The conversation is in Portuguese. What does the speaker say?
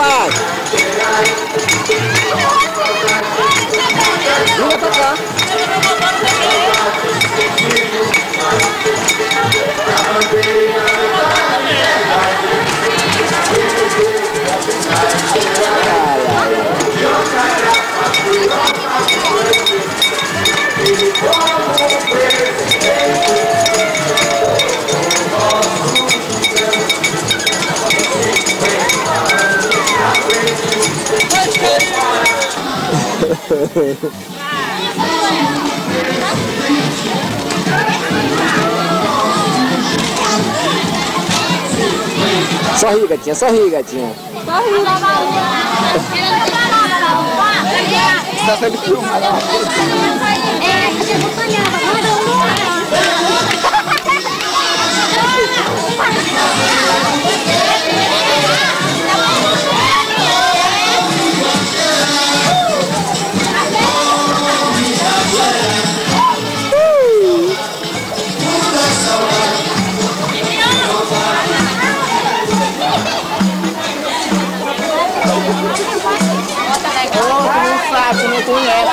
Bye. Sorri, gatinha, sorri, gatinha. Sorri. Tá sendo filmado. à chúng nó cũng nhé